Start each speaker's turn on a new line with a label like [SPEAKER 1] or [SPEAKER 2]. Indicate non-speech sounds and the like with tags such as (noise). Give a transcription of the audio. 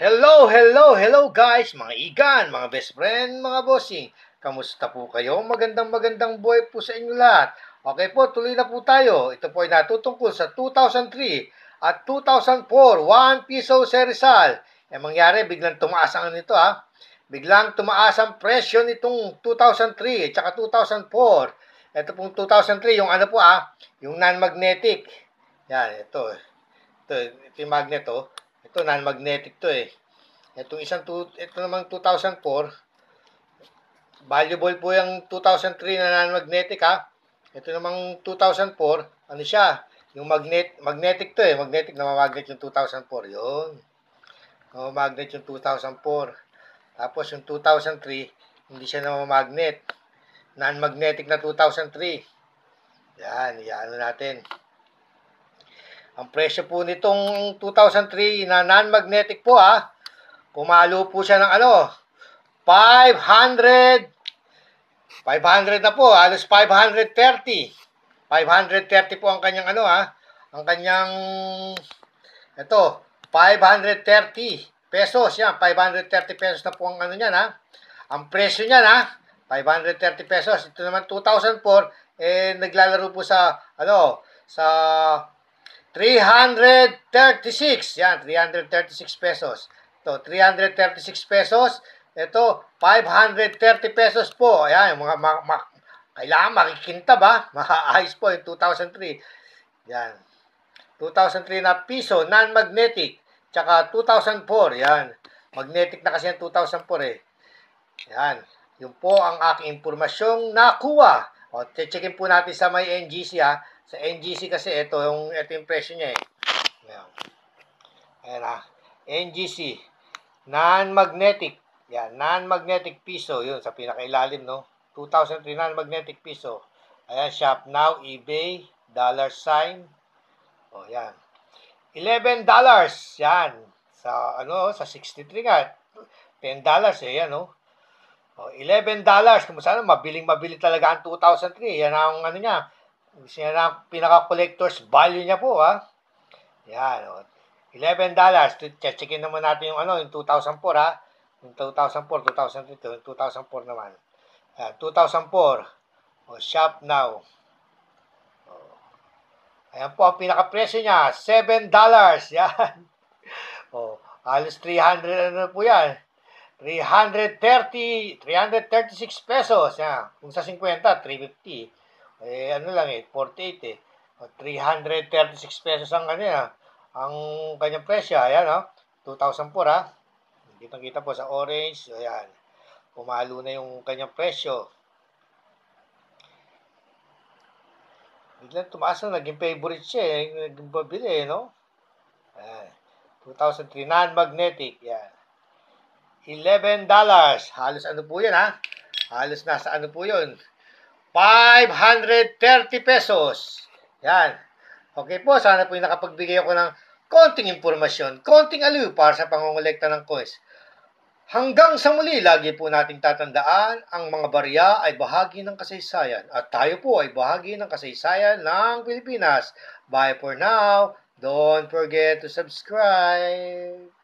[SPEAKER 1] Hello, hello, hello guys, mga igan, mga best friend, mga bossing. Kamusta po kayo? Magandang magandang buhay po sa inyo lahat. Okay po, tuloy na po tayo. Ito po ay natutungkol sa 2003 at 2004, 1 piso sa Rizal. E mangyari, biglang tumaas ang nito ha. Biglang tumaas ang presyo nitong 2003 at saka 2004. Ito pong 2003, yung ano po ah, yung non-magnetic. Yan, ito. Ito, ito yung magnet oh. Ito, non-magnetic to eh. Itong isang, two, ito namang 2004, valuable po yung 2003 na non-magnetic ha. Ito namang 2004, ano siya? Yung magnet, magnetic to eh. Magnetic na magnet yung 2004. Yun. No, magnet yung 2004. Tapos yung 2003, hindi siya na magnet. Non-magnetic na 2003. Yan, yan natin. Ang presyo po nitong 2003 na non-magnetic po ah, pumalo po siya ng ano, 500, 500 na po, halos 530. 530 po ang kanyang ano ah, ang kanyang, ito, 530 pesos yan, 530 pesos na po ang ano niyan ha. Ang presyo niyan ha, 530 pesos. Ito naman 2004, eh naglalaro po sa, ano, sa 336. Yan, 336 pesos. Ito, 336 pesos. Ito, 530 pesos po. Ayan, yung mga, ma, ma, kailangan makikinta ba? (laughs) Makaayos po yung 2003. Yan. 2003 na piso, non-magnetic. Tsaka 2004, yan. Magnetic na kasi yung 2004 eh. Yan. Yun po ang aking impormasyong nakuha. O, checkin po natin sa may NGC ha. Sa NGC kasi ito yung ito yung presyo niya eh. Ayan. Ayan ha. NGC non-magnetic. Yan, non-magnetic piso. Yun sa pinakailalim no. 2003 non-magnetic piso. Ayan, shop now, eBay, dollar sign. O, yan. 11 dollars. Yan. Sa ano, sa 63 nga. 10 dollars eh, yan no. O, 11 dollars. Kung saan mabiling mabili talaga ang 2003. Yan ang ano niya siya na pinaka-collector's value niya po, ha? Yan, o. $11. Checkin naman natin yung ano, yung 2004, ha? Yung 2004, 2003, yung 2004 naman. Yan, 2004. O, shop now. O. Ayan po, ang pinaka-presyo niya, $7. (laughs) Yan. O, halos 300, ano po yan? 330, 336 pesos. Yan. Kung sa 50, 350. Eh, ano lang eh, 48 eh. 336 pesos ang ano yan, ang kanyang presyo. Ayan, oh, 2004 ha. Kitang-kita po sa orange. Ayan. Pumalo na yung kanyang presyo. Biglang tumaas na, naging favorite siya eh. Naging pabili eh, no? Ayan. 2003, non-magnetic. Yan. $11. Halos ano po yan ha? Halos nasa ano po yun? 530 pesos. Yan. Okay po, sana po yung nakapagbigay ako ng konting impormasyon, konting aliw para sa pangongolekta ng coins. Hanggang sa muli, lagi po nating tatandaan, ang mga barya ay bahagi ng kasaysayan at tayo po ay bahagi ng kasaysayan ng Pilipinas. Bye for now. Don't forget to subscribe.